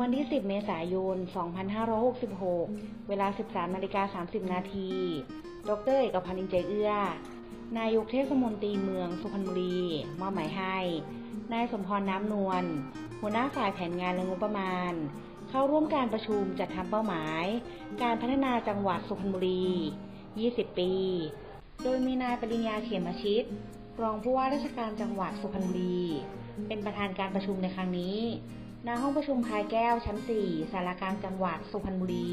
วันที่ 10 เมษายน 2566 เวลา 13นาฬิกา30 นาที ดรเอกพันธ์อินใจเอื้อ นายกเทศมนตรีเมืองสุพรรณบุรีมอบหมายให้ นายสมพรน้ำนวล หัวหน้าฝ่ายแผนงานและงบประมาณ เข้าร่วมการประชุมจัดทำเป้าหมาย การพัฒนาจังหวัดสุพรรณบุรี 20 ปี โดยมีนายปริญญาเขมชิต รองผู้ว่าราชการจังหวัดสุพรรณบุรี เป็นประธานการประชุมในครั้งนี้ ณห้องประชุมพายแก้วชั้น 4 สารกลางจังหวัดสุพรรณบุรี